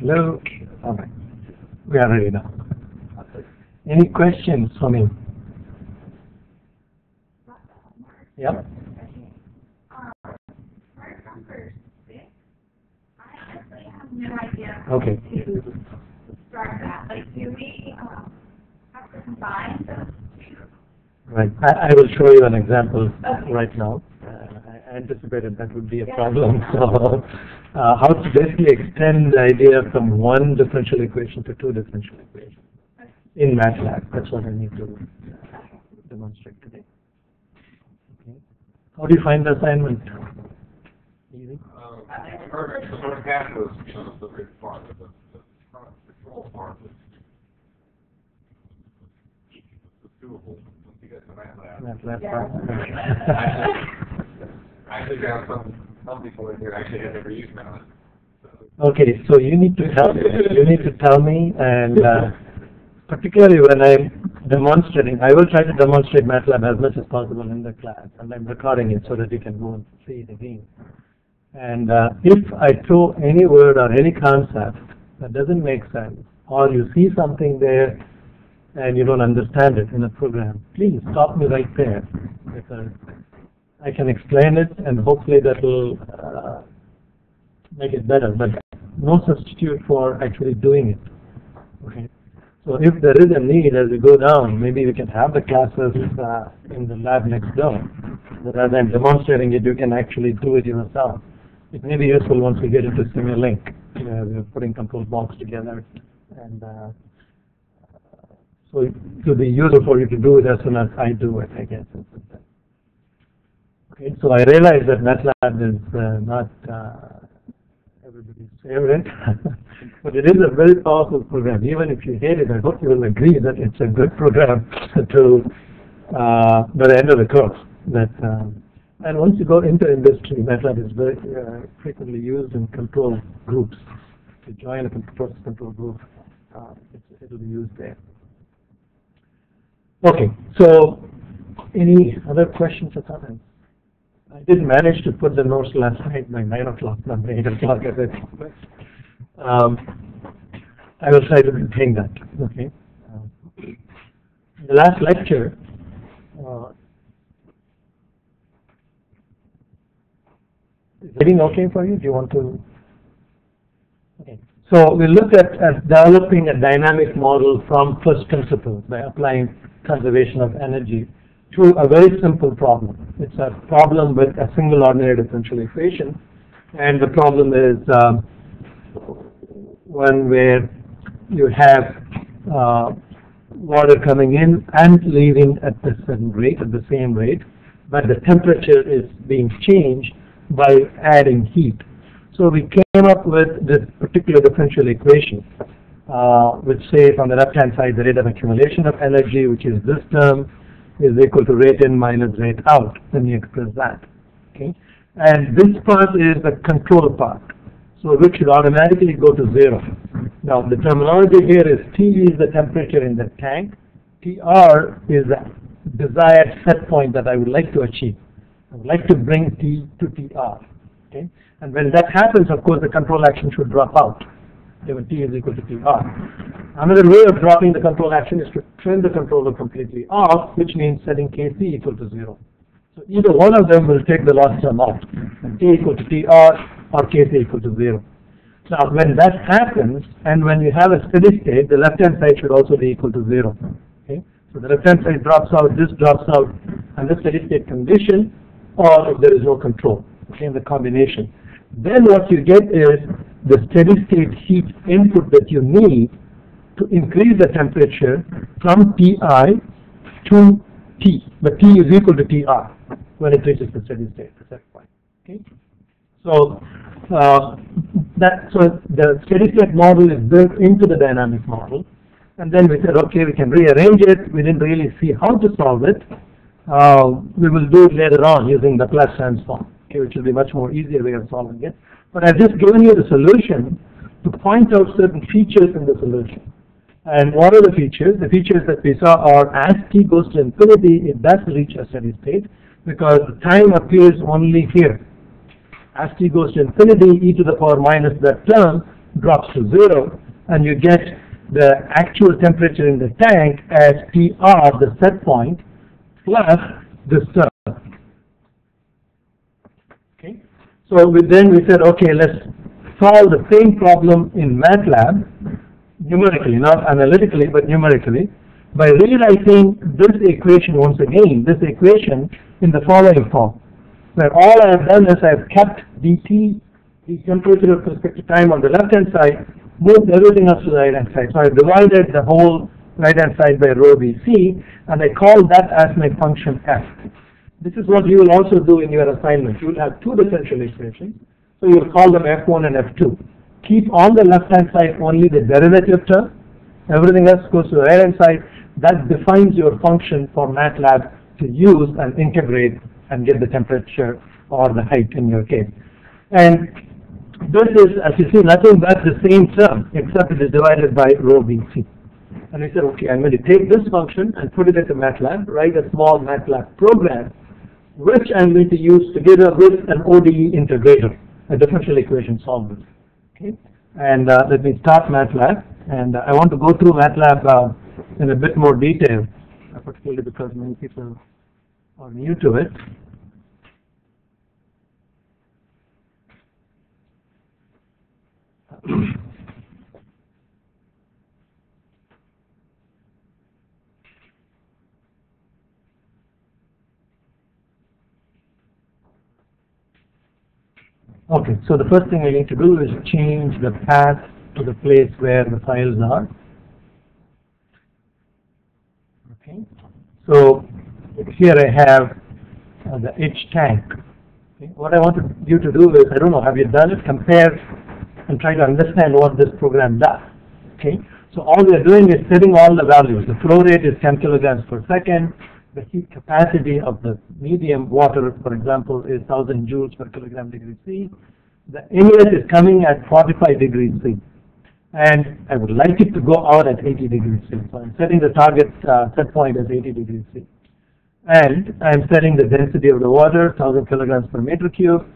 Hello? All right. We are ready now. Any questions for me? Yeah? no idea. Okay. To start that, like, do we, um, have to combine those? Right. I, I will show you an example Okay. right now. I anticipated that would be a problem. So, uh, how to basically extend the idea from one differential equation to two differential equations in MATLAB. That's what I need to uh, demonstrate today. Okay. How do you find the assignment? Easy? Um, Perfect, the first half was, you know, the big part, the, the control part was was doable, once you get to MATLAB. MATLAB. Yeah. I actually got some, some people in here actually have never used. So, Okay, so you need to help, me. you need to tell me, and uh, particularly when I'm demonstrating, I will try to demonstrate MATLAB as much as possible in the class, and I'm recording it so that you can go and see it again. And uh, if I throw any word or any concept that doesn't make sense, or you see something there and you don't understand it in a program, please stop me right there, because I can explain it, and hopefully that will uh, make it better, but no substitute for actually doing it. Okay. So if there is a need as we go down, maybe we can have the classes uh, in the lab next door. Rather than demonstrating it, you can actually do it yourself. It may be useful once we get into Simulink. we're putting control blocks together, and uh, so it will be useful for you to do it as soon as I do it, I guess. Okay, so I realize that MATLAB is uh, not uh, everybody's favorite, but it is a very powerful program. Even if you hate it, I hope you will agree that it's a good program to uh, by the end of the course. That um, and once you go into industry, MATLAB is very uh, frequently used in control groups. To join a process control group, uh, it's, it'll be used there. Okay, so any other questions or comments? I didn't manage to put the notes last night by nine o'clock, not by eight o'clock as I. Um, I will try to maintain that, okay? Um, The last lecture, uh, is everything okay for you? Do you want to? Okay. So we looked at, at developing a dynamic model from first principles by applying conservation of energy to a very simple problem. It's a problem with a single ordinary differential equation, and the problem is um, one where you have uh, water coming in and leaving at the certain rate, at the same rate, but the temperature is being changed by adding heat. So we came up with this particular differential equation, uh, which says on the left-hand side the rate of accumulation of energy, which is this term, is equal to rate in minus rate out, then you express that. Okay? And this part is the control part, so which should automatically go to zero. Now the terminology here is T is the temperature in the tank, TR is the desired set point that I would like to achieve. I would like to bring T to TR. Okay? And when that happens, of course, the control action should drop out. When T is equal to TR. Another way of dropping the control action is to turn the controller completely off, which means setting Kc equal to zero. So either one of them will take the last term out, and T equal to TR or Kc equal to zero. Now, when that happens, and when you have a steady state, the left-hand side should also be equal to zero. Okay? So the left-hand side drops out, this drops out, and the steady state condition, or if there is no control, okay, in the combination. Then what you get is the steady state heat input that you need to increase the temperature from Ti to T. But T is equal to Tr when it reaches the steady state at that point. Okay? So uh, that so the steady state model is built into the dynamic model, and then we said, okay, we can rearrange it. We didn't really see how to solve it. Uh, we will do it later on using the Laplace transform, okay, which will be much more easier way of solving it. But I've just given you the solution to point out certain features in the solution. And what are the features? The features that we saw are as t goes to infinity, it does reach a steady state because time appears only here. As t goes to infinity, e to the power minus that term drops to zero, and you get the actual temperature in the tank as TR, the set point, plus this term. Okay? So we, then we said, okay, let's solve the same problem in MATLAB, numerically, not analytically, but numerically, by rewriting this equation once again, this equation in the following form, where all I have done is I have kept dt, the temperature with respect to time on the left-hand side, moved everything else to the right-hand side. So I divided the whole right-hand side by rho Vc, and I call that as my function f. This is what you will also do in your assignment. You will have two differential equations, so you will call them f1 and f2. Keep on the left-hand side only the derivative term, everything else goes to the right-hand side. That defines your function for MATLAB to use and integrate and get the temperature or the height in your case. And this is, as you see, nothing but the same term, except it is divided by rho Vc. And I said, okay, I'm going to take this function and put it into MATLAB, write a small MATLAB program, which I'm going to use together with an ODE integrator, a differential equation solver. Okay? And uh, let me start MATLAB, and uh, I want to go through MATLAB uh, in a bit more detail, particularly because many people are new to it. Okay, so the first thing I need to do is change the path to the place where the files are. Okay, so here I have uh, the H tank. Okay, what I want you to do is, I don't know, have you done it? Compare and try to understand what this program does. Okay, so all we are doing is setting all the values. The flow rate is 10 kilograms per second. The heat capacity of the medium water, for example, is 1000 joules per kilogram degree C. The inlet is coming at 45 degrees C. And I would like it to go out at 80 degrees C. So I'm setting the target uh, set point as 80 degrees C. And I'm setting the density of the water, 1000 kilograms per meter cube.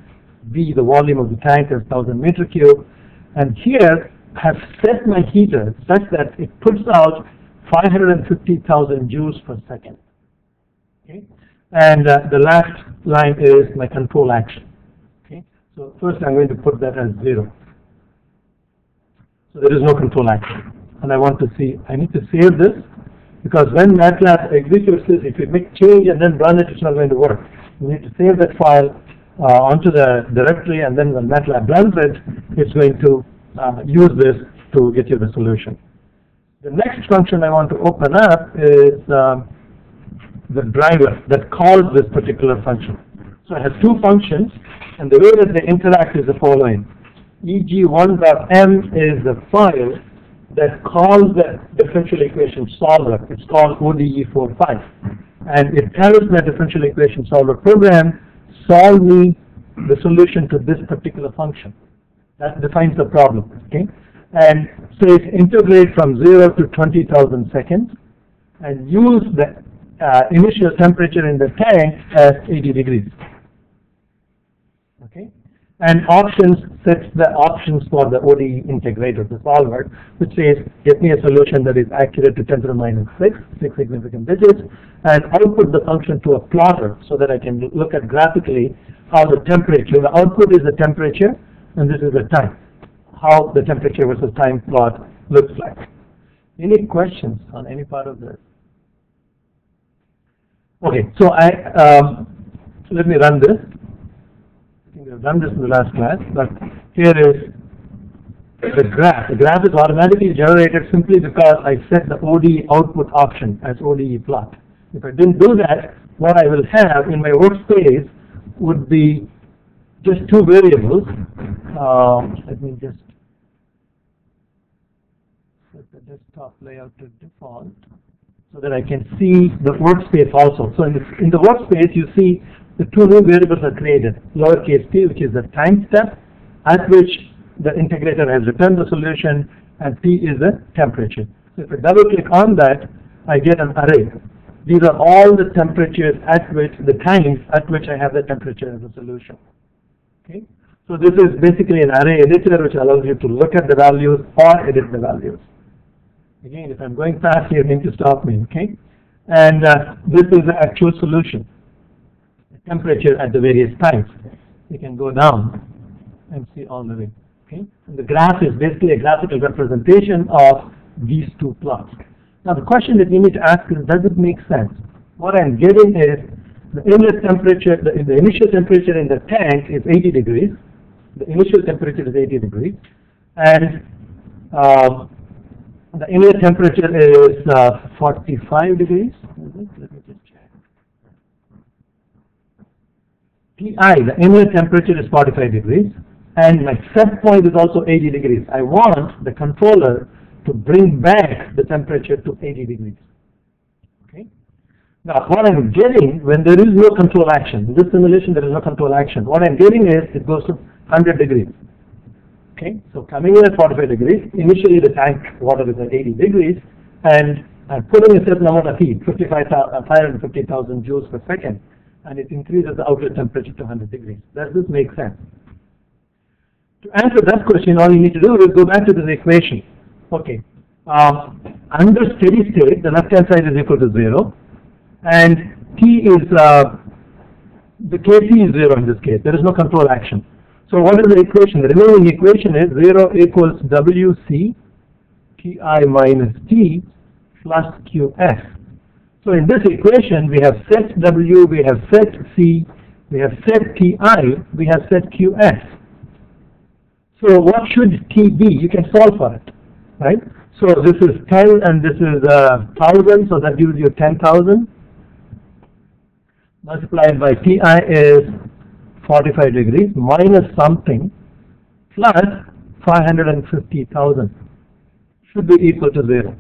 V, the volume of the tank is 1000 meter cube. And here, I have set my heater such that it puts out 550,000 joules per second. Okay? And uh, the last line is my control action. Okay? So first I'm going to put that as zero. So there is no control action. And I want to see, I need to save this because when MATLAB executes this, if you make change and then run it, it's not going to work. You need to save that file uh, onto the directory and then when MATLAB runs it, it's going to uh, use this to get you the solution. The next function I want to open up is um, the driver that calls this particular function. So it has two functions, and the way that they interact is the following. eg1.m is the file that calls the differential equation solver. It's called ODE45. And it tells the differential equation solver program, solve me the solution to this particular function. That defines the problem, okay? And says integrate from 0 to 20,000 seconds and use the uh, initial temperature in the tank as 80 degrees. Okay? And options sets the options for the ODE integrator, the solver, which says, get me a solution that is accurate to 10 to the minus 6, 6 significant digits, and output the function to a plotter so that I can look at graphically how the temperature, the output is the temperature, and this is the time, how the temperature versus time plot looks like. Any questions on any part of this? Okay, so I, um, let me run this. I think we've done this in the last class, but here is the graph. The graph is automatically generated simply because I set the ODE output option as ODE plot. If I didn't do that, what I will have in my workspace would be just two variables. Um, let me just set the desktop layout to default so that I can see the workspace also. So in the, in the workspace, you see the two new variables are created. Lowercase t, which is the time step at which the integrator has returned the solution, and t is the temperature. So if I double click on that, I get an array. These are all the temperatures at which, the times at which I have the temperature as a solution. Okay? So this is basically an array editor which allows you to look at the values or edit the values. Again, if I'm going fast, you need to stop me, okay? And uh, this is the actual solution. The temperature at the various times. You can go down and see all the way, okay? And the graph is basically a graphical representation of these two plots. Now the question that you need to ask is, does it make sense? What I'm getting is, the inlet temperature, the, the initial temperature in the tank is 80 degrees. The initial temperature is 80 degrees. And um, the inlet temperature is uh, 45 degrees. TI, the inlet temperature is 45 degrees, and my set point is also 80 degrees. I want the controller to bring back the temperature to 80 degrees. Okay? Now, what I'm getting, when there is no control action, in this simulation there is no control action, what I'm getting is it goes to 100 degrees. Okay, so coming in at 45 degrees, initially the tank water is at 80 degrees, and I'm putting a certain amount of heat, 55,000 uh, 550,000 joules per second, and it increases the outlet temperature to 100 degrees. Does this make sense? To answer that question, all you need to do is go back to this equation. Okay, um, under steady state, the left-hand side is equal to zero, and T is, uh, the Kc is zero in this case. There is no control action. So what is the equation? The remaining equation is 0 equals Wc Ti minus T plus Qs. So in this equation, we have set W, we have set C, we have set Ti, we have set Qs. So what should T be? You can solve for it, right? So this is 10 and this is uh, 1000, so that gives you 10,000. Multiplied by Ti is 45 degrees minus something plus 550,000 should be equal to zero.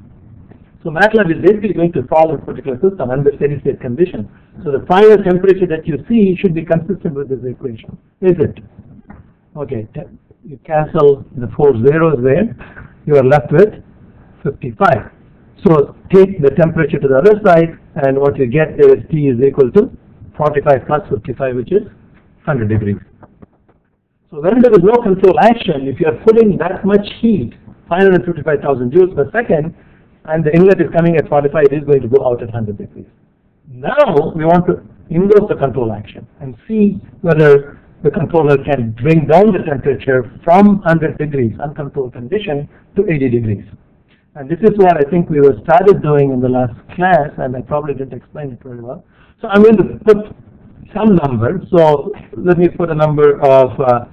So MATLAB is basically going to solve a particular system under steady state condition. So the final temperature that you see should be consistent with this equation, is it? Okay, you cancel the four zeros there, you are left with 55. So take the temperature to the other side and what you get is T is equal to 45 plus 55 which is 100 degrees. So when there is no control action, if you are putting that much heat, 555,000 joules per second, and the inlet is coming at 45, it is going to go out at 100 degrees. Now we want to invoke the control action and see whether the controller can bring down the temperature from 100 degrees uncontrolled condition to 80 degrees. And this is what I think we were started doing in the last class, and I probably didn't explain it very well. So I'm going to put some number. So let me put a number of uh,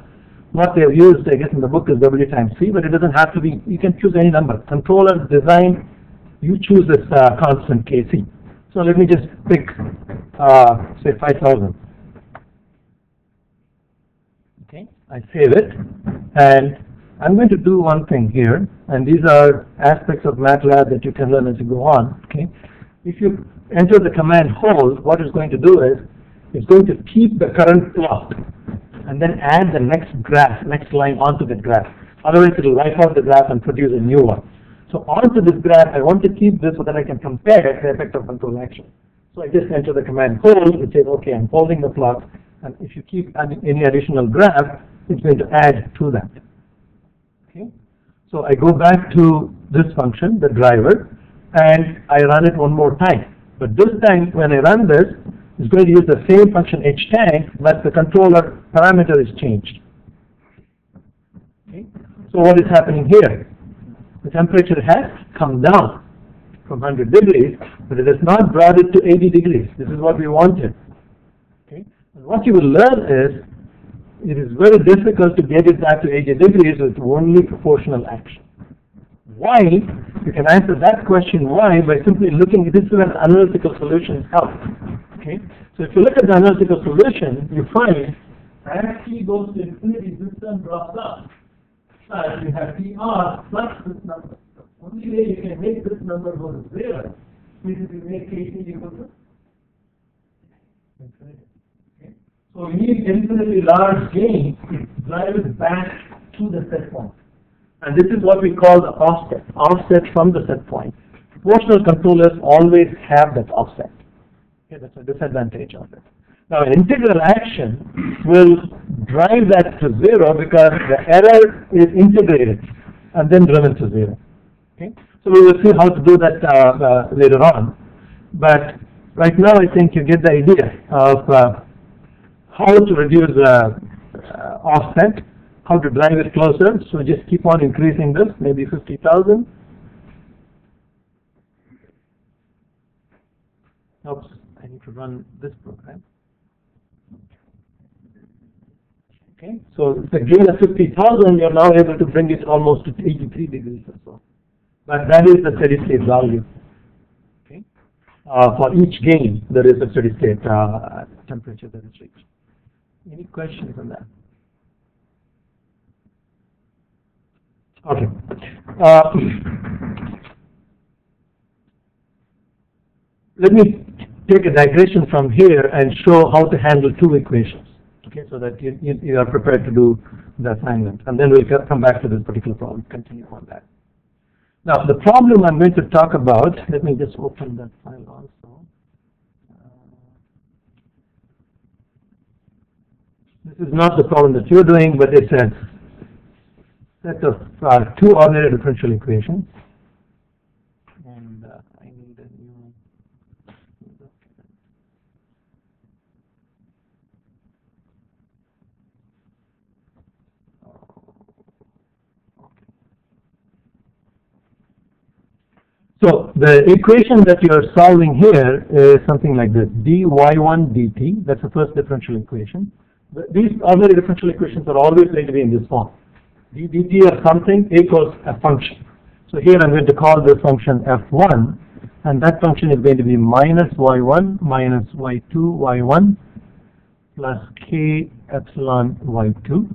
what they have used, I guess in the book is W times C, but it doesn't have to be, you can choose any number. Controller, design, you choose this uh, constant Kc. So let me just pick, uh, say 5,000. Okay, I save it, and I'm going to do one thing here, and these are aspects of MATLAB that you can learn as you go on, okay? If you enter the command hold, what it's going to do is, it's going to keep the current plot, and then add the next graph, next line onto the graph. Otherwise, it will wipe out the graph and produce a new one. So onto this graph, I want to keep this so that I can compare the effect of control action. So I just enter the command hold, it says, okay, I'm holding the plot, and if you keep any additional graph, it's going to add to that. Okay? So I go back to this function, the driver, and I run it one more time. But this time, when I run this, it's going to use the same function htank, but the controller parameter is changed. Okay? So what is happening here? The temperature has come down from 100 degrees, but it has not brought it to 80 degrees. This is what we wanted. Okay? And what you will learn is, it is very difficult to get it back to 80 degrees with only proportional action. Why? You can answer that question why by simply looking, at this is an analytical solution help. Okay? So if you look at the analytical solution, you find t goes to infinity, this term drops up. But you have TR plus this number. Only way you can make this number go to zero is if you make Kc equal to infinity. Okay? So we need infinitely large gain to drive it back to the set point. And this is what we call the offset, offset from the set point. Proportional controllers always have that offset. Okay, that's a disadvantage of it. Now, an integral action will drive that to zero because the error is integrated and then driven to zero. Okay? So we will see how to do that uh, uh, later on. But right now, I think you get the idea of uh, how to reduce uh, offset, how to drive it closer. So just keep on increasing this, maybe 50,000. Oops, I need to run this program. Okay, so the gain of 50,000, you're now able to bring it almost to 83 degrees or so. But that is the steady state value. Okay, uh, for each gain, there is a steady state uh, temperature that is reached. Any questions on that? Okay. Uh, let me take a digression from here and show how to handle two equations. Okay, so that you, you, you are prepared to do the assignment. And then we'll come back to this particular problem, continue on that. Now, the problem I'm going to talk about, let me just open that file also. Uh, This is not the problem that you're doing, but it's a set of uh, two ordinary differential equations. And uh, I need a new. So the equation that you are solving here is something like this, dy1 dt, that's the first differential equation. These ordinary differential equations are always going to be in this form. Dt of uh, something equals a function. So here I'm going to call this function f1, and that function is going to be minus y1 minus y2 y1 plus k epsilon y2.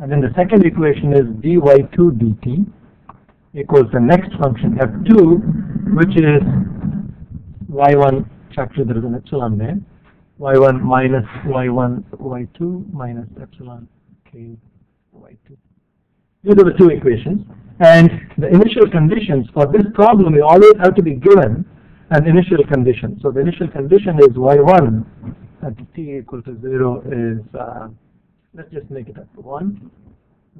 And then the second equation is dy2 dt equals the next function f2, which is y1 factor, there is an epsilon there, y1 minus y1 y2 minus epsilon k y2. These are the two equations. And the initial conditions for this problem, you always have to be given an initial condition. So the initial condition is y1 at t equal to 0 is, uh, let's just make it up 1.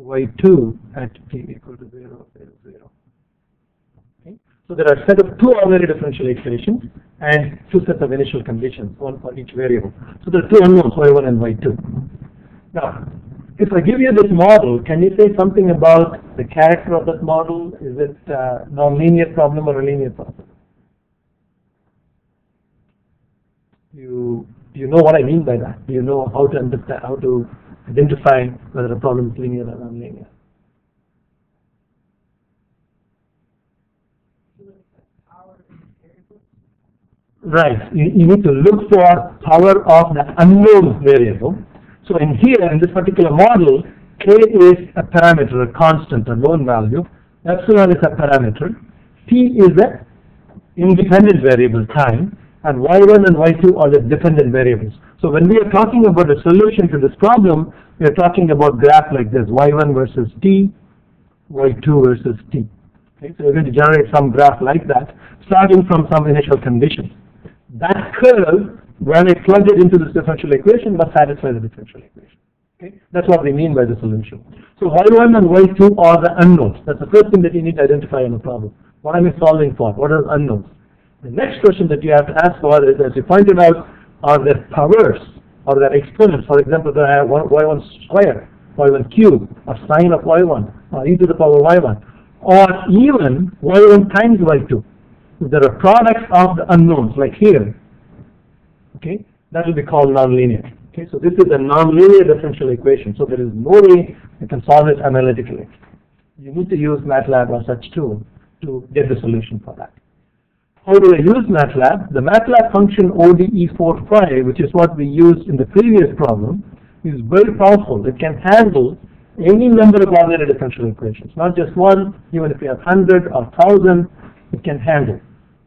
y2 at t equal to 0 is 0. Okay? So there are a set of two ordinary differential equations and two sets of initial conditions, one for each variable. So there are two unknowns, y1 and y2. Now, if I give you this model, can you say something about the character of that model? Is it a non-linear problem or a linear problem? You, you know what I mean by that? You know how to understand, how to identify whether a problem is linear or non-linear? Right, you, you need to look for power of the unknown variable. So in here, in this particular model, k is a parameter, a constant, a known value. Epsilon is a parameter. T is a independent variable, time. And y1 and y2 are the dependent variables. So when we are talking about a solution to this problem, we are talking about graph like this, y1 versus t, y2 versus t. Okay, so we're going to generate some graph like that, starting from some initial conditions. That curve, when I plug it into this differential equation, must satisfy the differential equation. Okay, that's what we mean by the solution. So y1 and y2 are the unknowns. That's the first thing that you need to identify in a problem. What am I solving for? What are the unknowns? The next question that you have to ask for is, as you pointed out, are there powers or there exponents? For example, do I have y1 squared, y1 cube, or sine of y1, or e to the power y1, or even y1 times y2. If there are products of the unknowns, like here, okay, that will be called nonlinear. Okay, so this is a nonlinear differential equation, so there is no way you can solve it analytically. You need to use MATLAB or such tool to get the solution for that. How do I use MATLAB? The MATLAB function ODE45, which is what we used in the previous problem, is very powerful. It can handle any number of ordinary differential equations, not just one, even if you have 100 or 1,000, it can handle.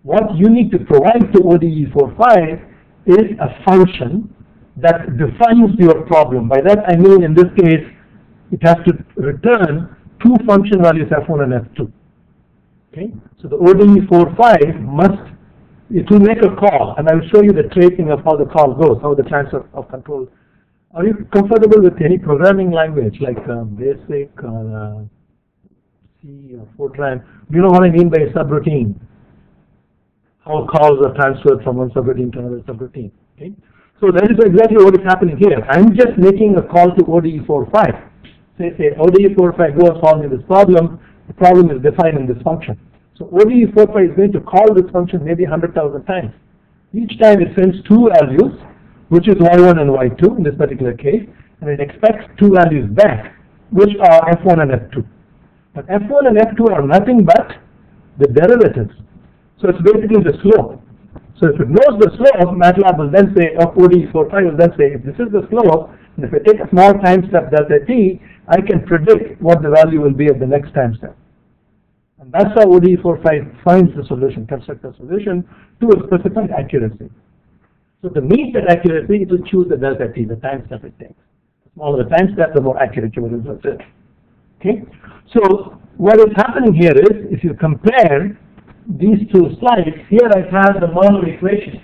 What you need to provide to ODE45 is a function that defines your problem. By that I mean, in this case, it has to return two function values f1 and f2. Okay, so the ODE45 must, it will make a call, and I will show you the tracing of how the call goes, how the transfer of control Are you comfortable with any programming language like uh, BASIC or uh, C or Fortran? Do you know what I mean by subroutine? How calls are transferred from one subroutine to another subroutine, okay? So that is exactly what is happening here. I'm just making a call to ODE45. Say, say, ODE45, go and solve this problem. The problem is defined in this function. So ODE45 is going to call this function maybe 100,000 times. Each time it sends two values, which is y1 and y2 in this particular case, and it expects two values back, which are f1 and f2. But f1 and f2 are nothing but the derivatives. So it's basically the slope. So if it knows the slope, MATLAB will then say, of ODE45 will then say, if this is the slope, and if I take a small time step delta t, I can predict what the value will be at the next time step. And that's how ODE45 finds the solution, constructs the solution to a specified accuracy. So to meet that accuracy, it will choose the delta t, the time step it takes. The smaller the time step, the more accurate your result is. Okay? So what is happening here is, if you compare these two slides, here I have the model equation.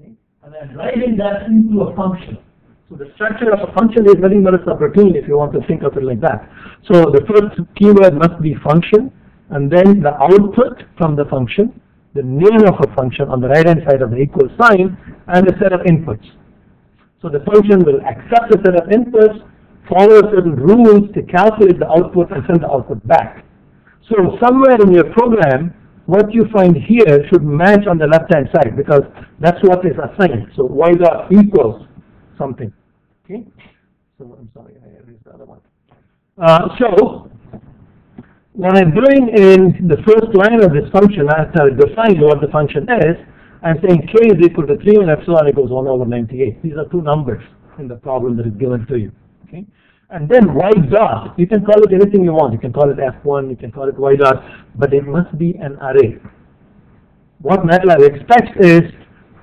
And I'm writing that into a function. So the structure of a function is very much a subroutine if you want to think of it like that. So the first keyword must be function, and then the output from the function, the name of a function on the right hand side of the equal sign, and a set of inputs. So the function will accept a set of inputs, follow certain rules to calculate the output and send the output back. So somewhere in your program, what you find here should match on the left hand side because that's what is assigned. So y dot equals something. Okay? So I'm sorry, I erased the other one. Uh, so what I'm doing in the first line of this function, after defining what the function is, I'm saying k is equal to 3 and epsilon equals 1 over 98. These are two numbers in the problem that is given to you. Okay? And then y dot, you can call it anything you want. You can call it f1, you can call it y dot, but it must be an array. What MATLAB expects is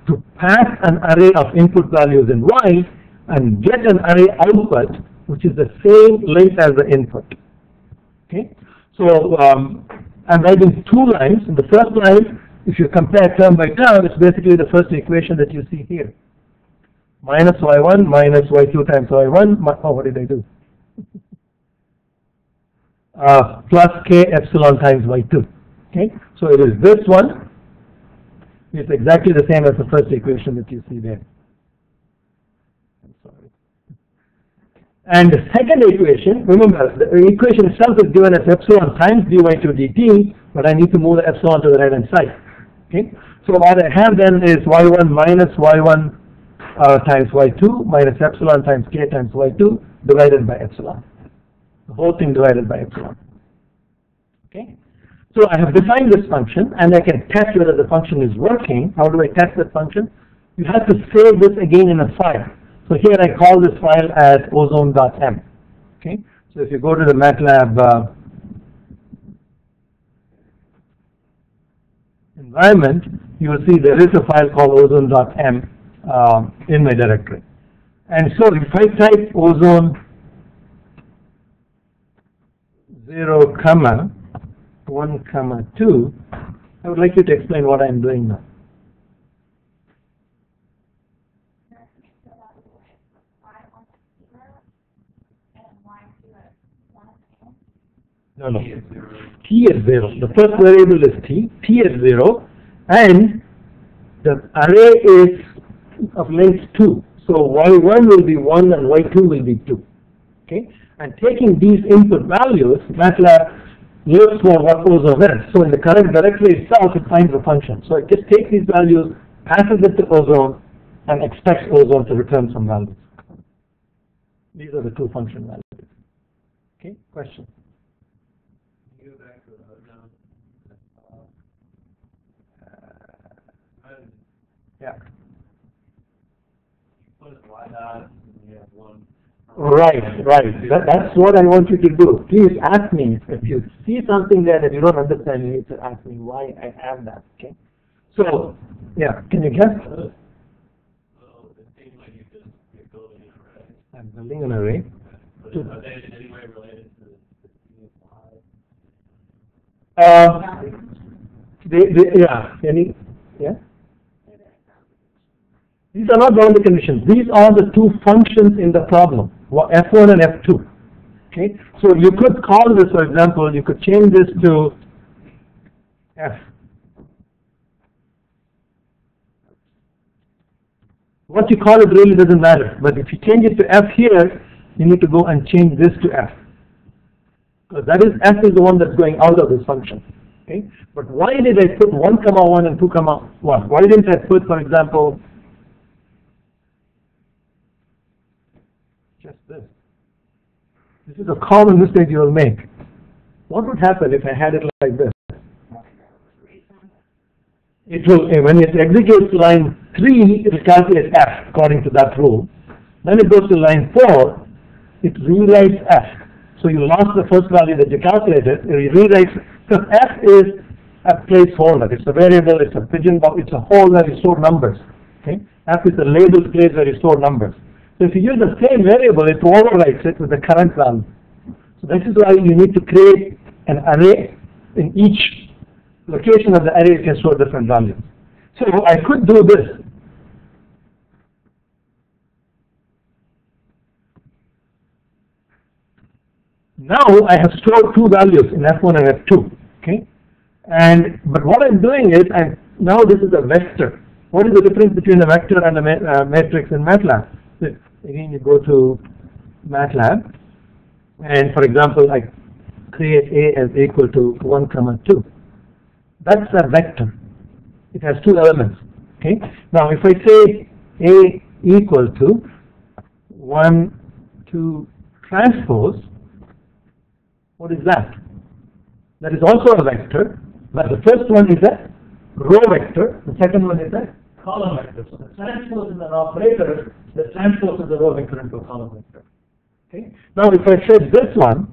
to pass an array of input values in y and get an array output which is the same length as the input. Okay? So um, I'm writing two lines. In the first line, if you compare term by term, it's basically the first equation that you see here. Minus y1 minus y2 times y1. mi- Oh, what did I do? Uh, plus k epsilon times y2. Okay? So it is this one. It's exactly the same as the first equation that you see there. I'm sorry. And the second equation, remember, the equation itself is given as epsilon times d y two dt, but I need to move the epsilon to the right hand side. Okay? So what I have then is y1 minus y1 uh, times y2 minus epsilon times k times y2 divided by epsilon. The whole thing divided by epsilon. Okay? So I have defined this function and I can test whether the function is working. How do I test that function? You have to save this again in a file. So here I call this file as ozone.m. Okay? So if you go to the MATLAB uh, environment, you will see there is a file called ozone.m um, in my directory. And so if I type ozone 0 comma 1 comma 2, I would like you to explain what I'm doing now. No, no. T is 0. The first variable is T, T is 0, and the array is of length 2. So y1 will be 1 and y2 will be 2. Okay? And taking these input values, MATLAB looks for what ozone is. So in the current directory itself, it finds a function. So it just takes these values, passes it to ozone, and expects ozone to return some values. These are the two function values. Okay, question? Go back to the ozone. Uh, Yeah. Have one. Right, right. That, that's what I want you to do. Please ask me if you see something there that you don't understand. You need to ask me why I have that. Okay. So, yeah. Can you guess? I'm building an array. To? Uh, they, they, yeah. Any? Yeah. These are not boundary conditions. These are the two functions in the problem, wha- F1 and F2. Okay? So you could call this, for example, you could change this to F. What you call it really doesn't matter, but if you change it to F here, you need to go and change this to F. Because that is, F is the one that's going out of this function. Okay? But why did I put one comma one and two comma one? Why didn't I put, for example, just this? This is a common mistake you will make. What would happen if I had it like this? It will, eh, when it executes line three, it will calculate F according to that rule. Then it goes to line four, it rewrites F. So you lost the first value that you calculated, it rewrites, because F is a placeholder, it's a variable, it's a pigeon box, it's a hole where you store numbers. Okay? F is a labeled place where you store numbers. So if you use the same variable, it overwrites it with the current value. So this is why you need to create an array in each location of the array you can store different values. So I could do this. Now I have stored two values in F1 and F2, okay? And, but what I'm doing is, I'm, now this is a vector. What is the difference between a vector and a ma uh, matrix in MATLAB? Again, you go to MATLAB, and for example, I create A as equal to 1 comma 2. That's a vector. It has two elements. Okay? Now, if I say A equal to 1, 2 transpose, what is that? That is also a vector, but the first one is a row vector, the second one is a column vector. So the transpose is an operator, the transpose is a row vector into a column vector. Okay? Now, if I say this one,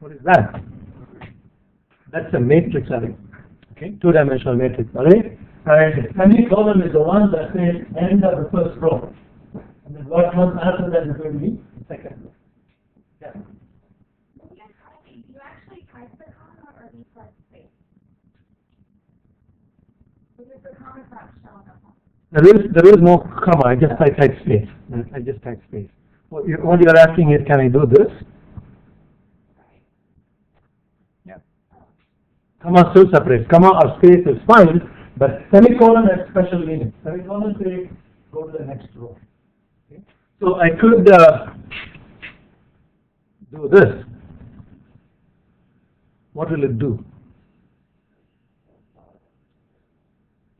What is that? That's a matrix array. Okay, two-dimensional matrix array. And semicolon is the one that says end of the first row. And then what comes after that is going to be second row. Yeah. When you're typing, do you actually type the comma or do you press space? Because the comma's not showing up. on- There is, there is no comma, I just, I type space. I just type space. What you- what you're asking is, can I do this? Yeah. Comma still separates, comma or space is fine, but semicolon has special meaning. Semicolon says, go to the next row. Okay? So I could, uh, do this. What will it do?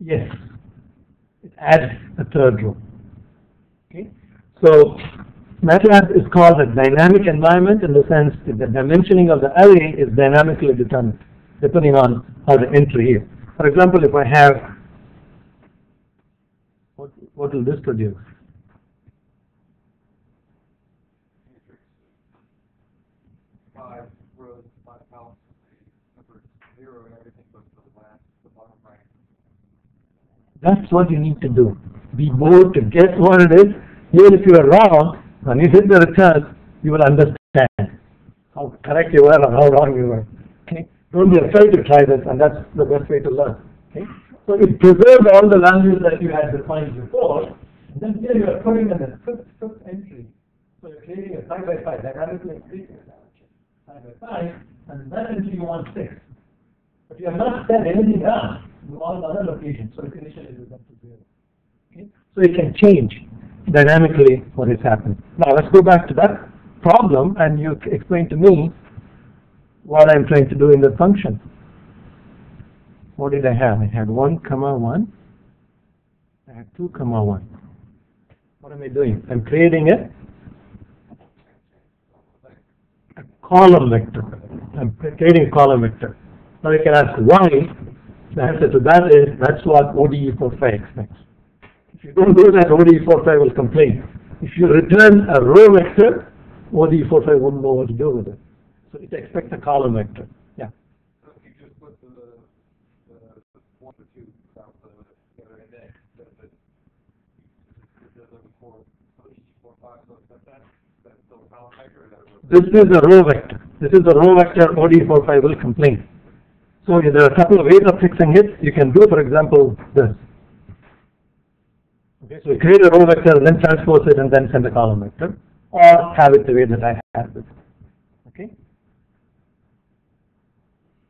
Yes, it adds a third row. Okay? So MATLAB is called a dynamic environment in the sense that the dimensioning of the array is dynamically determined, depending on how the entry is. For example, if I have, what, what will this produce? Five rows, five columns, number zero and everything goes to the last, the bottom right. That's what you need to do. Be bold to guess what it is. Even if you are wrong, when you hit the return, you will understand how correct you were or how wrong you were. Okay? Don't be afraid to try this, and that's the best way to learn. Okay? So it preserved all the values that you had defined before, and then here you are putting in a fifth, fifth entry. So you're creating a side by five, dynamically increasing. Five by five, and that entry you want six. But you have not set anything else in all the other locations, so the condition is to zero. Okay? So you can change dynamically what is happening. Now let's go back to that problem and you explain to me what I'm trying to do in the function. What did I have? I had one comma one. I had two comma one. What am I doing? I'm creating a a column vector. I'm creating a column vector. Now you can ask why. The answer to that is that's what ODE 45 expects. If you don't do that, ODE 45 will complain. If you return a row vector, ODE 45 won't know what to do with it. So it expects a column vector. Yeah. So if you just put the, the, the one two the, other so so that, that. This is a row vector. This is a row vector, ODE 45 will complain. So there are a couple of ways of fixing it. You can do, for example, this. Okay, so create a row vector and then transpose it and then send a column vector, or have it the way that I have it. Okay?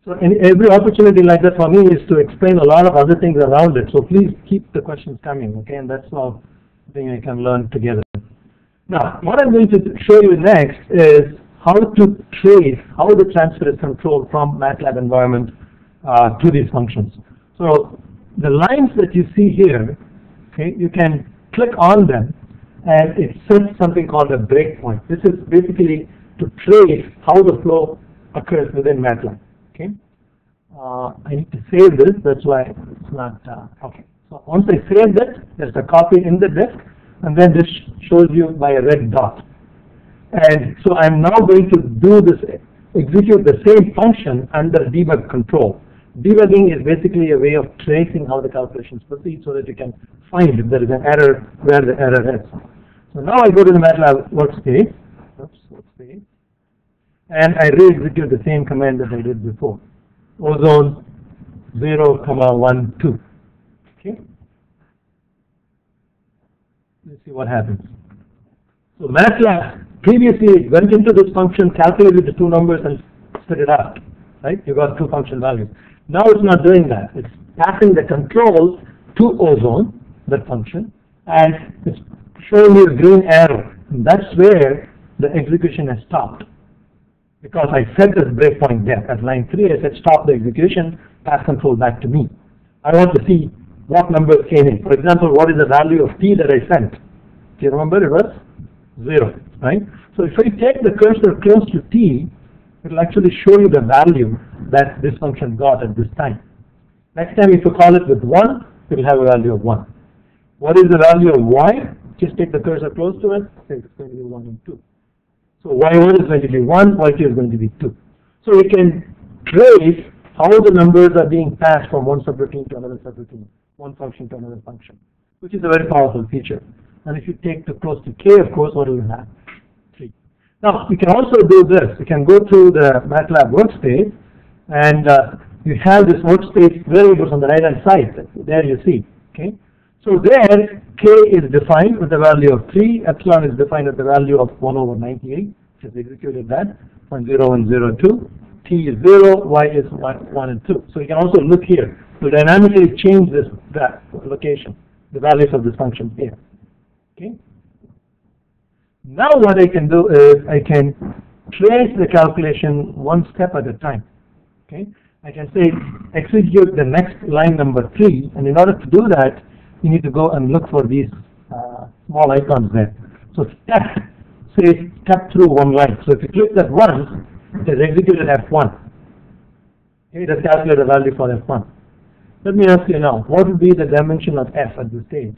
So every opportunity like that for me is to explain a lot of other things around it. So please keep the questions coming, okay? And that's all thing I can learn together. Now, what I'm going to show you next is how to trace how the transfer is controlled from MATLAB environment uh, to these functions. So the lines that you see here, okay, you can click on them and it sets something called a breakpoint. This is basically to trace how the flow occurs within MATLAB. Okay. Uh, I need to save this. That's why it's not uh, okay. So once I save it, there's a copy in the disk, and then this shows you by a red dot. And so I'm now going to do this, execute the same function under debug control. Debugging is basically a way of tracing how the calculations proceed so that you can find if there is an error where the error is. So now I go to the MATLAB workspace. Oops, workspace and I re-execute the same command that I did before. Ozone 0, comma 1, 2. Okay? Let's see what happens. So MATLAB previously it went into this function, calculated the two numbers and spit it out. Right? You got two function values. Now it's not doing that. It's passing the control to ozone, that function, and it's showing you a green arrow. And that's where the execution has stopped because I set this breakpoint there. At line 3, I said stop the execution, pass control back to me. I want to see what numbers came in. For example, what is the value of t that I sent? Do you remember it was 0, right? So if I take the cursor close to t, it will actually show you the value that this function got at this time. Next time if you call it with 1, it will have a value of 1. What is the value of y? Just take the cursor close to it, it's going to be 1 and 2. So y1 is going to be 1, y2 is going to be 2. So we can trace how the numbers are being passed from one subroutine to another subroutine, one function to another function, which is a very powerful feature. And if you take the close to k, of course, what have? 3. Now, you can also do this. You can go to the MATLAB workspace, and uh, you have this workspace variables on the right-hand side. There you see, okay? So there, k is defined with the value of 3, epsilon is defined with the value of 1 over 98, which is executed that, 1, 0, and 0, 2. t is 0, y is 1, 1 and 2. So you can also look here to dynamically change this that location, the values of this function here. Okay? Now what I can do is I can trace the calculation one step at a time. Okay? I can say execute the next line number 3, and in order to do that, you need to go and look for these uh, small icons there. So step says step through one line. So if you click that once, it has executed F1. Okay, it has calculated the value for F1. Let me ask you now, what would be the dimension of F at this stage?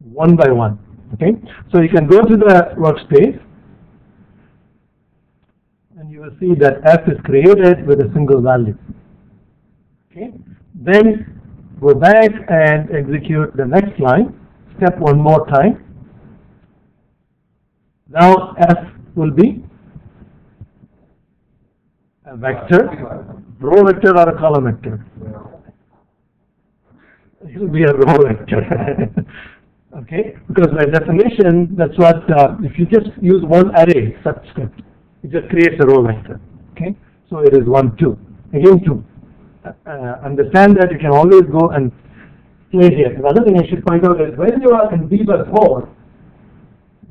One by one. Okay, so you can go to the workspace and you will see that F is created with a single value. Okay, then go back and execute the next line, step one more time. Now F will be a vector, row vector or a column vector. It will be a row vector. okay, because by definition, that's what, uh, if you just use one array subscript, it just creates a row vector. Okay, so it is 1, 2. Again 2 uh, understand that you can always go and play here. The other thing I should point out is when you are in debug mode,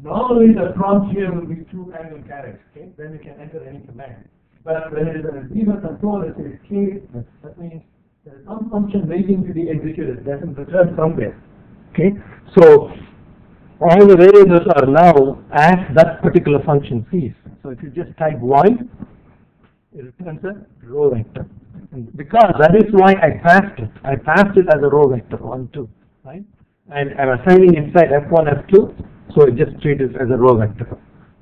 normally the prompt here will be two angle characters, okay? Then you can enter any command. But when it is a debug control, it says k, that means there is some function waiting to be executed, that is returned somewhere. Okay? So all the variables are now as that particular function sees. So if you just type y, it returns a row vector. And because that is why I passed it. I passed it as a row vector, 1, 2, right? And I'm assigning inside F1, F2, so it just treats it as a row vector.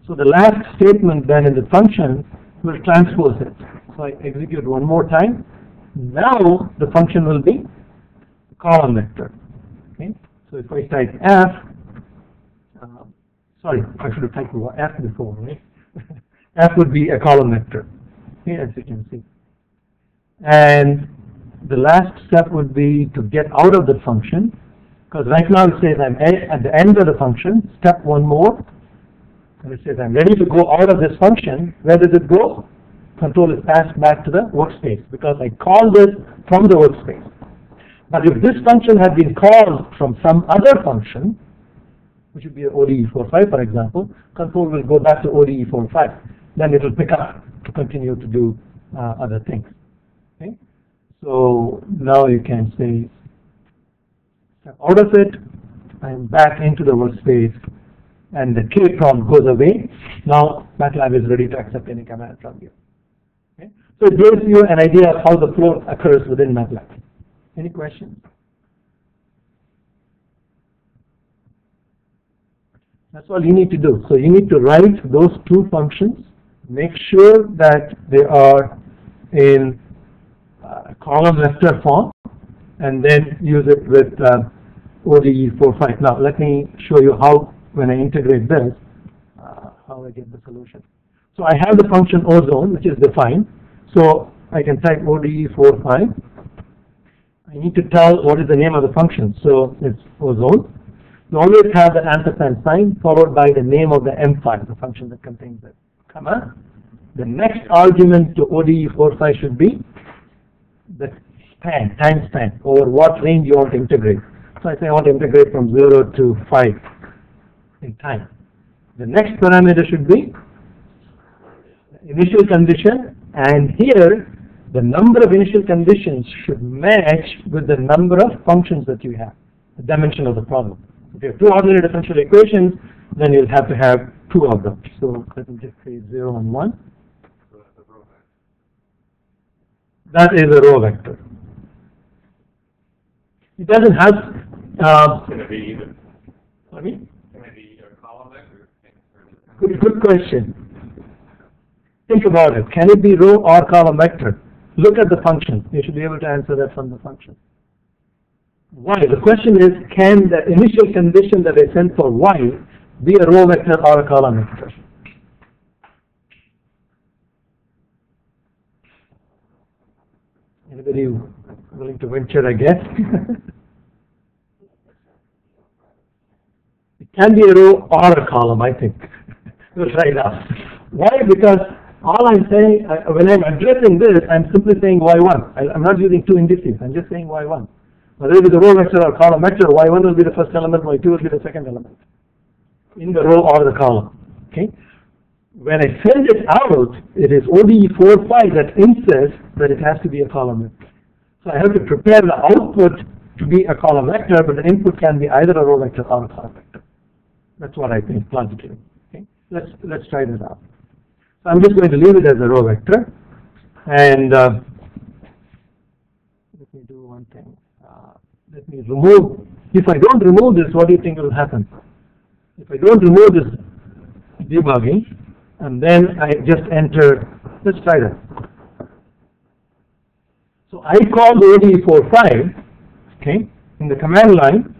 So the last statement then in the function will transpose it. So I execute one more time. Now the function will be column vector. Okay? So if I type F, uh, sorry, I should have typed F before, right? F would be a column vector. Okay, as you can see. And the last step would be to get out of the function, because right now it says I'm at the end of the function, step one more. And it says I'm ready to go out of this function, where does it go? Control is passed back to the workspace, because I called this from the workspace. But if this function had been called from some other function, which would be ODE 45 for example, control will go back to ODE 45. Then it will pick up to continue to do uh, other things. Okay? So now you can say, out of it, I'm back into the workspace, and the K prompt goes away. Now MATLAB is ready to accept any command from you. Okay? So it gives you an idea of how the flow occurs within MATLAB. Any questions? That's all you need to do. So you need to write those two functions, make sure that they are in uh, column vector form, and then use it with uh, ODE 45. Now let me show you how, when I integrate this, uh, how I get the solution. So I have the function ozone, which is defined. So I can type ODE 45. I need to tell what is the name of the function. So it's ozone. You always have the ampersand sign followed by the name of the M file, the function that contains it, comma. The next argument to ODE 45 should be the span, time span, over what range you want to integrate. So I say I want to integrate from 0 to 5 in time. The next parameter should be initial condition, and here, the number of initial conditions should match with the number of functions that you have, the dimension of the problem. If you have two ordinary differential equations, then you'll have to have two of them. So let me just say 0 and 1. That's a row vector. That is a row vector. It doesn't have, uh, Can it be either? sorry? Can it be a column vector? Good, good question. Think about it. Can it be row or column vector? Look at the function. You should be able to answer that from the function. Why? The question is, can the initial condition that I sent for y be a row vector or a column vector? Anybody willing to venture a guess? It can be a row or a column, I think. We'll try it out. Why? Because all I'm saying, I- when I'm addressing this, I'm simply saying y1. I- I'm not using two indices, I'm just saying y1. Whether it is a row vector or column vector, y1 will be the first element, y2 will be the second element. In the row or the column, okay? When I send it out, it is ODE 45 that insists that it has to be a column vector. So I have to prepare the output to be a column vector, but the input can be either a row vector or a column vector. That's what I think logically. Okay, let's let's try this out. So I'm just going to leave it as a row vector, and uh, let me do one thing. Uh, let me remove. If I don't remove this, what do you think will happen? If I don't remove this debugging, and then I just enter. Let's try that. So I call the ODE45, okay, in the command line.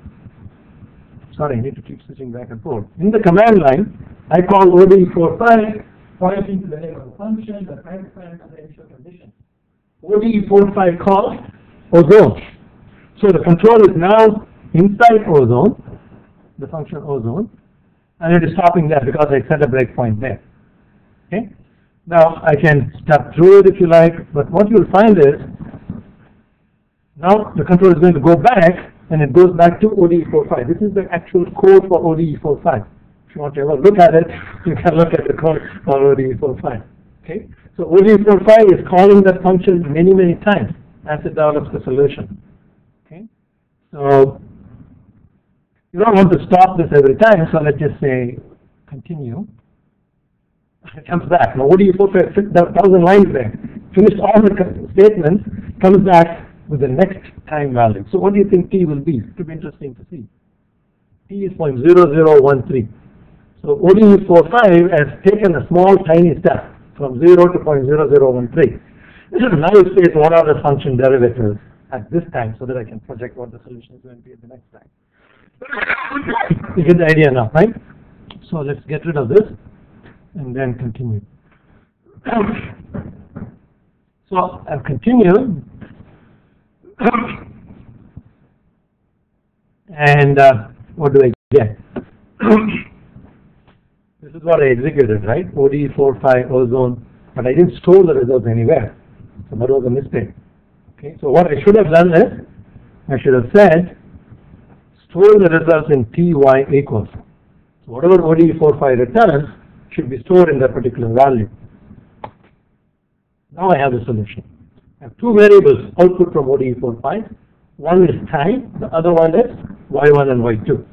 Sorry, I need to keep switching back and forth. In the command line, I call ODE45, pointing to the the function, the time span, and the initial condition. ODE45 calls ozone. So the control is now inside ozone, the function ozone, and it is stopping there because I set a breakpoint there. Okay? Now, I can step through it if you like, but what you'll find is, now the control is going to go back, and it goes back to ODE45. This is the actual code for ODE45 want to ever look at it, you can look at the code already ODE4. Okay? So ODE4 is calling that function many, many times as it develops the solution. Okay? So you don't want to stop this every time, so let's just say continue. It comes back. Now ODE4 file fit that thousand lines there. Finished all the statements, comes back with the next time value. So what do you think t will be? It will be interesting to see. t is 0.0013. So ODE45 has taken a small tiny step from zero to point zero zero one three. This is now says what are the function derivatives at this time so that I can project what the solution is going to be at the next time. You get the idea now, right? So let's get rid of this and then continue. So I'll continue. and uh, what do I get? This is what I executed, right? ODE 45 ozone, but I didn't store the results anywhere. So that was a mistake. Okay, so what I should have done is, I should have said, store the results in ty equals. So whatever ODE 45 returns should be stored in that particular value. Now I have the solution. I have two variables output from ODE 45. One is time, the other one is y1 and y2.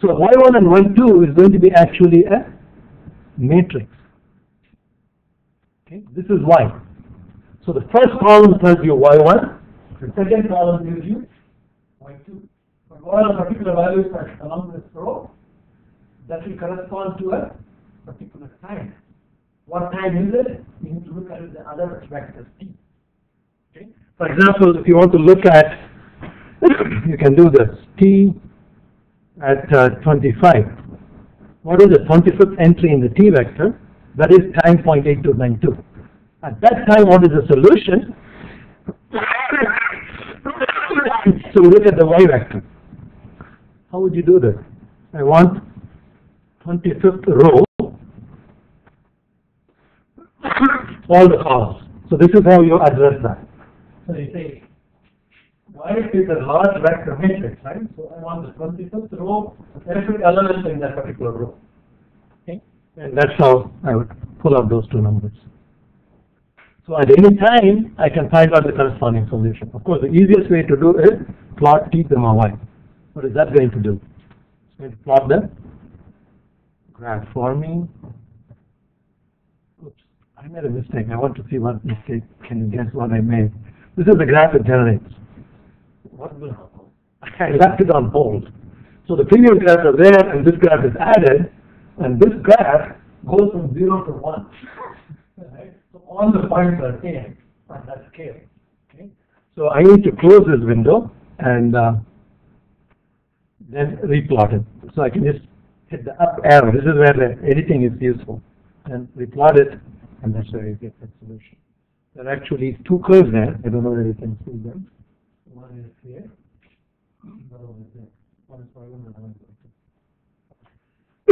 So y1 and y2 is going to be actually a matrix. Okay, this is y. So the first column tells you y1, the second column tells you y2. But what are the particular values that along this row? That will correspond to a particular time. What time is it? You need to look at the other vectors t. Okay? For example, if you want to look at, you can do this, t at uh, 25. What is the 25th entry in the t vector? That is time point 8292. At that time, what is the solution? so look at the y vector. How would you do that? I want 25th row all the columns. So this is how you address that. So you say, why is a large vector matrix, right? So I want the twenty-fifth row, every element in that particular row. Okay? And that's how I would pull out those two numbers. So at any time, I can find out the corresponding solution. Of course, the easiest way to do is plot t comma y. What is that going to do? It's going to plot the graph for me. Oops, I made a mistake. I want to see what mistake. Can you guess what I made? This is the graph it generates. What will I left it on hold. So the previous graphs are there, and this graph is added, and this graph goes from zero to one. Right? So all the points are in on that scale. Okay? So I need to close this window and uh, then replot it. So I can just hit the up arrow. This is where the editing is useful. And replot it, and that's where you get that solution. There are actually two curves there. I don't know whether you can see them. One is here. the one is there. One is y1 and one is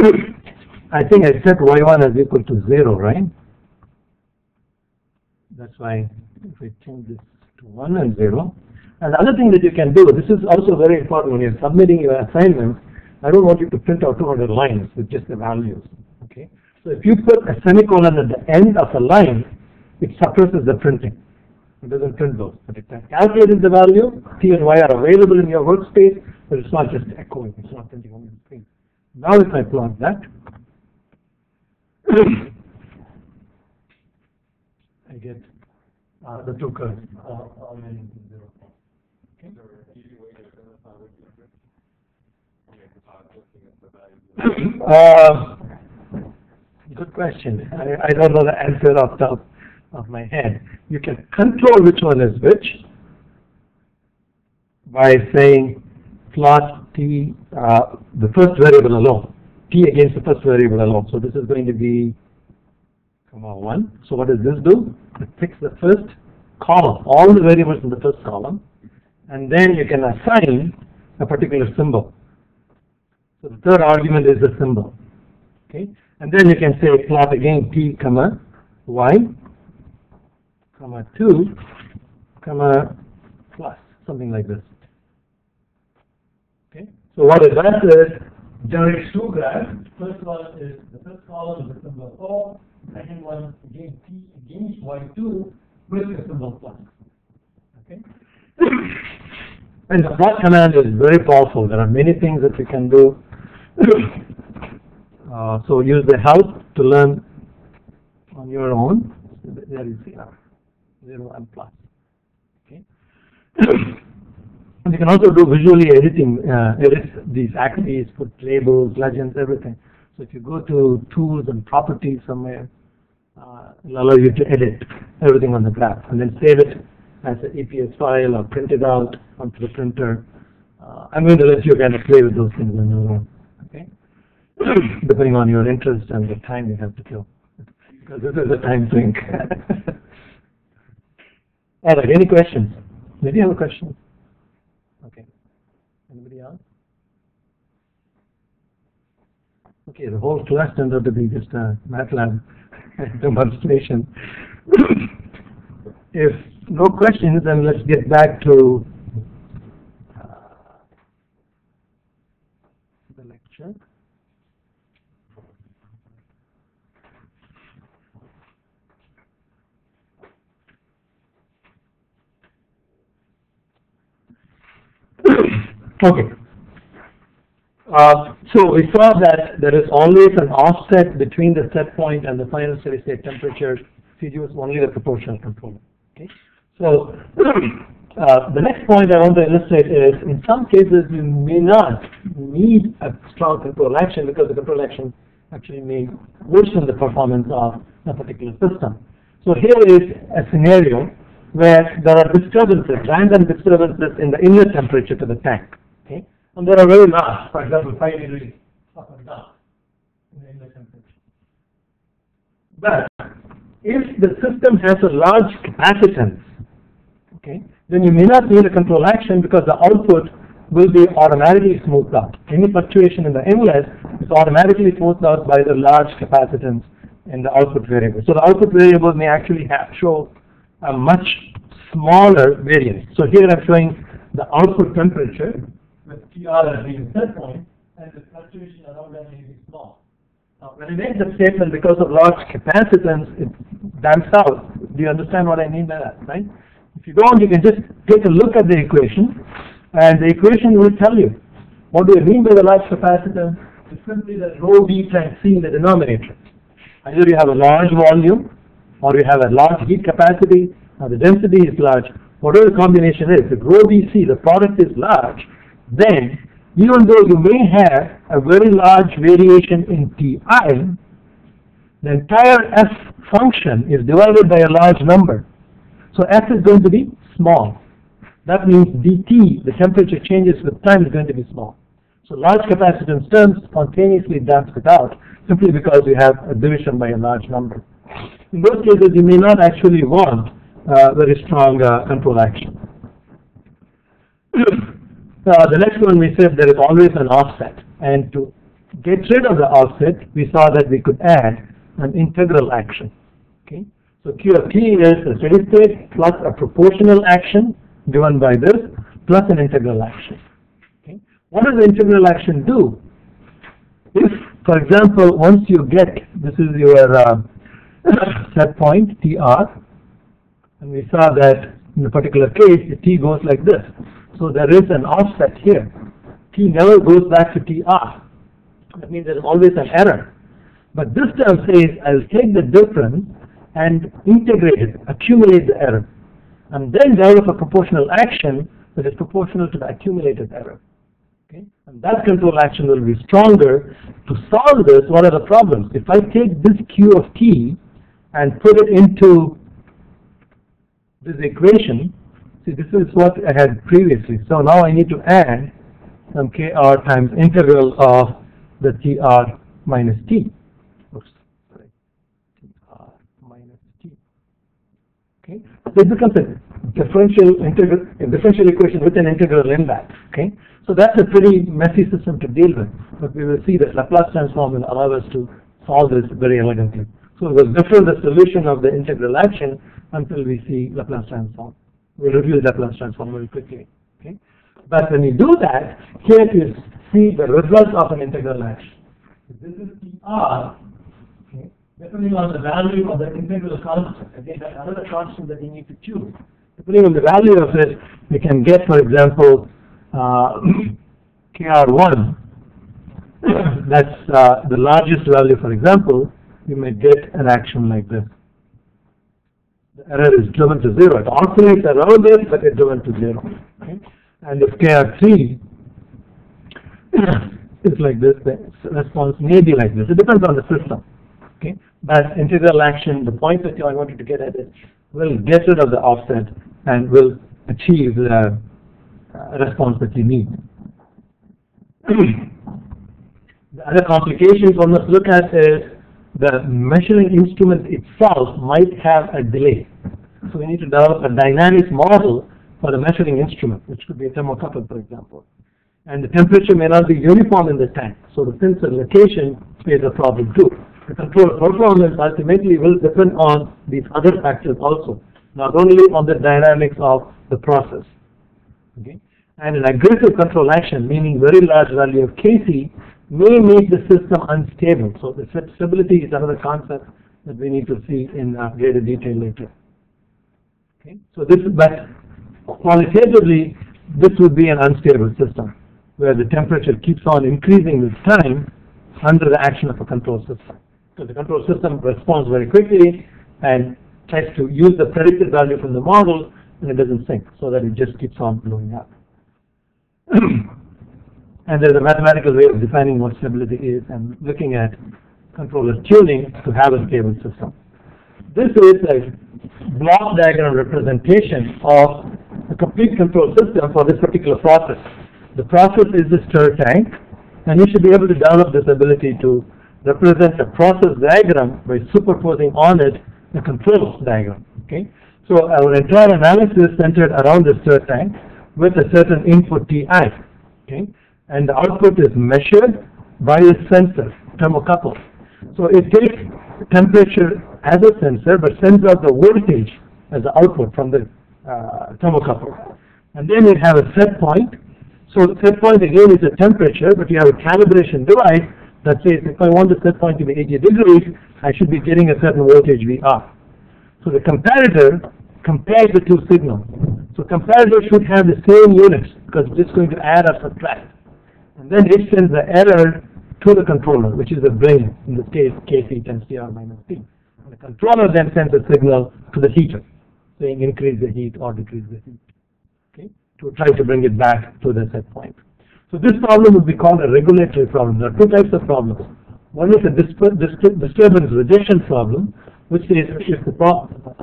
y2. I think I set y1 as equal to zero, right? That's why if we change this to one and zero. And the other thing that you can do, this is also very important when you're submitting your assignments, I don't want you to print out 200 lines with just the values, okay? So if you put a semicolon at the end of a line, it suppresses the printing. It doesn't print those, but it calculates the value, T and Y are available in your workspace, but it's not just echoing, it's not printing on the screen. Now if I plot that, I get uh, the two curves, uh, all in zero. Is there an easy way to identify what you did? I mean, without looking at the values. Uh, Good question. I, I don't know the answer off the top of my head. You can control which one is which by saying plot t, uh, the first variable alone, t against the first variable alone. So this is going to be, comma, one. So what does this do? It picks the first column, all the variables in the first column, and then you can assign a particular symbol. So the third argument is the symbol. Okay? And then you can say plot again t comma y comma 2, comma plus, something like this. Okay? So what it does is generates two graphs. First one is the first column with symbol 4, second one again T again Y2 with the symbol plus. Okay? and the plot command is very powerful. There are many things that you can do. uh, so use the help to learn on your own. There is here. Uh, 0 and plus. Okay. you can also do visually editing, uh, edit these axes, put labels, legends, everything. So if you go to tools and properties somewhere, uh, it'll allow you to edit everything on the graph and then save it as an EPS file or print it out onto the printer. Uh, I'm going to let you kind of play with those things on your own, okay? Depending on your interest and the time you have to kill, because this is a time sink. All right, any questions? Did you have a question? Okay. Anybody else? Okay, the whole class turned out to be just uh, a MATLAB demonstration. If no questions, then let's get back to uh, the lecture. Okay. Uh, so we saw that there is always an offset between the set point and the final steady state temperature if you use only the proportional component. Okay. So uh, the next point I want to illustrate is in some cases you may not need a strong control action because the control action actually may worsen the performance of a particular system. So here is a scenario where there are disturbances, random disturbances in the inlet temperature to the tank. Okay? And there are very large, for example, 5 degrees up and down in the inlet temperature. But if the system has a large capacitance, okay, then you may not need a control action because the output will be automatically smoothed out. Any fluctuation in the inlet is automatically smoothed out by the large capacitance in the output variable. So the output variable may actually show a much smaller variance. So here I'm showing the output temperature with TR as being set point and the fluctuation around that is small. Now, when I make the statement because of large capacitance, it damps out. Do you understand what I mean by that, right? If you don't, you can just take a look at the equation, and the equation will tell you. What do I mean by the large capacitance? It's simply that rho v times c in the denominator. Either you have a large volume, or you have a large heat capacity, or the density is large. Whatever the combination is, the rho v c, the product is large, then even though you may have a very large variation in Ti, the entire f function is divided by a large number. So f is going to be small. That means dt, the temperature changes with time, is going to be small. So large capacitance terms spontaneously damps it out simply because you have a division by a large number. In those cases, you may not actually want uh, very strong uh, control action. Uh, the next one we said there is always an offset, and to get rid of the offset, we saw that we could add an integral action. Okay, so Q of t is a steady state plus a proportional action given by this plus an integral action. Okay, what does the integral action do? If, for example, once you get this is your uh, set point tr, and we saw that in a particular case the t goes like this. So there is an offset here. T never goes back to TR. That means there is always an error. But this term says I'll take the difference and integrate it, accumulate the error, and then develop a proportional action that is proportional to the accumulated error. Okay? And that control action will be stronger. To solve this, what are the problems? If I take this Q of T and put it into this equation, see this is what I had previously. So now I need to add some kr times integral of the tr minus t. Oops, sorry. tr minus t. Okay, so it becomes a differential integral, a differential equation with an integral in that. Okay, so that's a pretty messy system to deal with, but we will see that Laplace transform will allow us to solve this very elegantly. So we'll defer the solution of the integral action until we see Laplace transform. We'll review Laplace transform very quickly. Okay? But when you do that, here you see the result of an integral action. This is PR, depending on the value of the integral constant. Again, that's another constant that you need to choose. Depending on the value of it, we can get, for example, uh, KR1. that's uh, the largest value, for example, you may get an action like this. The error is driven to zero. It oscillates around it, but it's driven to zero. Okay? And if KR3 is like this, the response may be like this. It depends on the system. Okay? But integral action, the point that I wanted to get at will get rid of the offset and will achieve the uh, response that you need. the other complications one must look at is the measuring instrument itself might have a delay. So we need to develop a dynamic model for the measuring instrument, which could be a thermocouple, for example. And the temperature may not be uniform in the tank, so the sensor location is a problem too. The control performance ultimately will depend on these other factors also, not only on the dynamics of the process. Okay? And an aggressive control action, meaning very large value of Kc, may make the system unstable. So the stability is another concept that we need to see in uh, greater detail later. Okay? So this is, but qualitatively, this would be an unstable system, where the temperature keeps on increasing with time under the action of a control system. So the control system responds very quickly and tries to use the predicted value from the model, and it doesn't sync, so that it just keeps on blowing up. and there's a mathematical way of defining what stability is and looking at controller tuning to have a stable system. This is a block diagram representation of a complete control system for this particular process. The process is the stir tank, and you should be able to develop this ability to represent a process diagram by superposing on it the control diagram. Okay, so our entire analysis is centered around the stir tank with a certain input Ti. Okay, and the output is measured by a sensor, thermocouple. So it takes temperature as a sensor, but sends out the voltage as the output from the uh, thermocouple. And then you have a set point. So the set point again is a temperature, but you have a calibration device that says if I want the set point to be 80 degrees, I should be getting a certain voltage VR. So the comparator compares the two signals. So comparator should have the same units because it's going to add or subtract. And then it sends the error to the controller, which is the brain, in this case, Kc times Tr minus T. And the controller then sends a signal to the heater, saying increase the heat or decrease the heat, okay, to try to bring it back to the set point. So this problem would be called a regulatory problem. There are two types of problems. One is a disturbance rejection problem, which says if the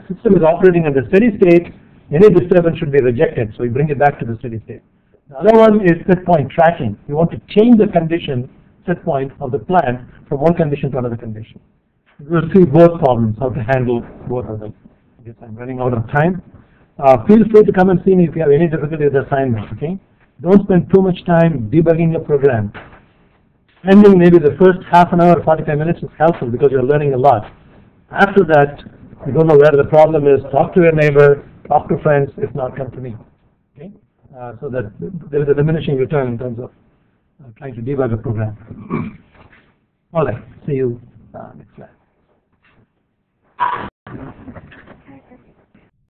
system is operating under steady state, any disturbance should be rejected, so we bring it back to the steady state. The other one is set point tracking. You want to change the condition, set point of the plant from one condition to another condition. We'll see both problems, how to handle both of them. I guess I'm running out of time. Uh, feel free to come and see me if you have any difficulty with the assignment, okay? Don't spend too much time debugging your program. Spending maybe the first half an hour, 45 minutes is helpful because you're learning a lot. After that, you don't know where the problem is, talk to your neighbor, talk to friends, if not, come to me. Uh, so that there is a diminishing return in terms of uh, trying to debug a program. All right, see you uh, next class.